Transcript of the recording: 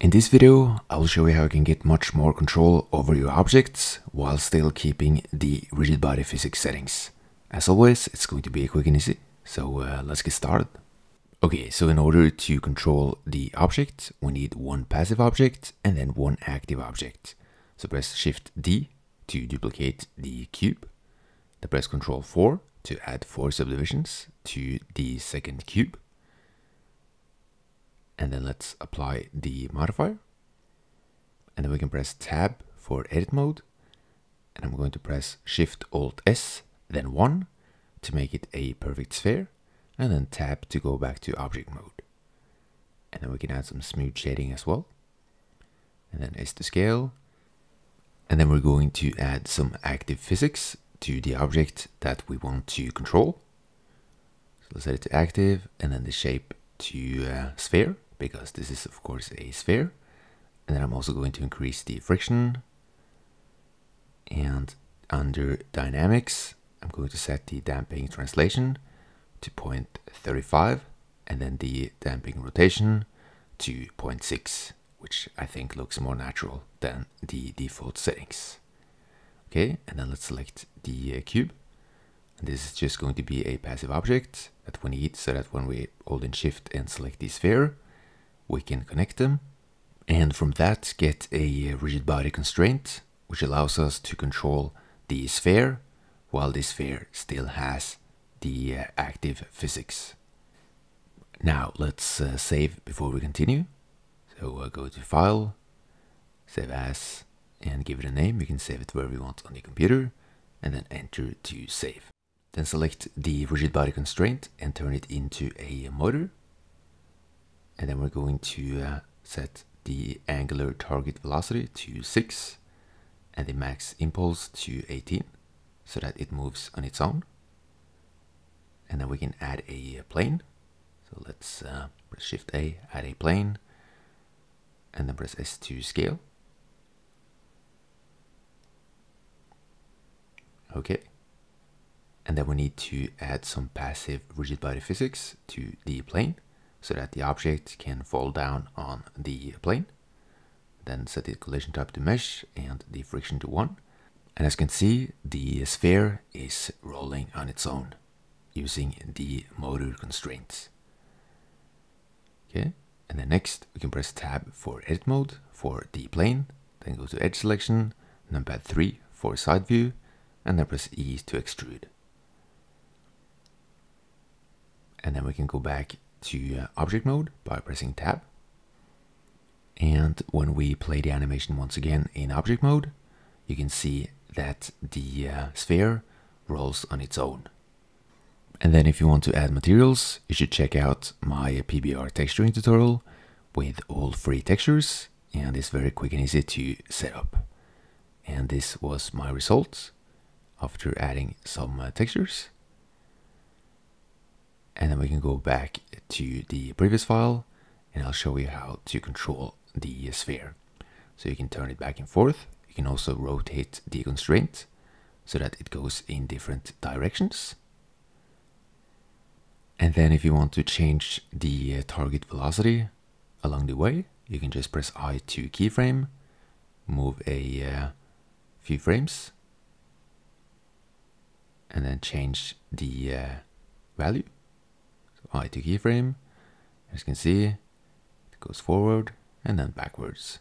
In this video, I'll show you how you can get much more control over your objects while still keeping the rigid body physics settings. As always, it's going to be quick and easy, so uh, let's get started. Okay, so in order to control the object, we need one passive object and then one active object. So press Shift D to duplicate the cube, then press Ctrl 4 to add four subdivisions to the second cube. And then let's apply the modifier. And then we can press Tab for edit mode. And I'm going to press Shift Alt S, then 1 to make it a perfect sphere. And then Tab to go back to object mode. And then we can add some smooth shading as well. And then S to scale. And then we're going to add some active physics to the object that we want to control. So let's set it to active and then the shape to uh, sphere because this is of course a sphere. And then I'm also going to increase the friction and under dynamics, I'm going to set the damping translation to 0.35 and then the damping rotation to 0.6, which I think looks more natural than the default settings. Okay, and then let's select the uh, cube. And this is just going to be a passive object that we need so that when we hold in shift and select the sphere, we can connect them. And from that get a rigid body constraint, which allows us to control the sphere while the sphere still has the uh, active physics. Now let's uh, save before we continue. So uh, go to File, Save As, and give it a name. You can save it wherever you want on the computer and then enter to save. Then select the rigid body constraint and turn it into a motor. And then we're going to uh, set the angular target velocity to 6 and the max impulse to 18 so that it moves on its own. And then we can add a plane. So let's uh, press Shift A, add a plane, and then press S to scale. Okay. And then we need to add some passive rigid body physics to the plane so that the object can fall down on the plane. Then set the collision type to mesh and the friction to 1. And as you can see, the sphere is rolling on its own using the motor constraints. Okay, and then next we can press tab for edit mode for the plane, then go to edge selection, numpad 3 for side view, and then press E to extrude. And then we can go back to uh, object mode by pressing tab. And when we play the animation once again in object mode, you can see that the uh, sphere rolls on its own. And then if you want to add materials, you should check out my PBR texturing tutorial with all free textures and it's very quick and easy to set up. And this was my results after adding some uh, textures. And then we can go back to the previous file and I'll show you how to control the sphere. So you can turn it back and forth. You can also rotate the constraint so that it goes in different directions. And then if you want to change the uh, target velocity along the way, you can just press I to keyframe, move a uh, few frames, and then change the uh, value. I to keyframe, as you can see, it goes forward and then backwards.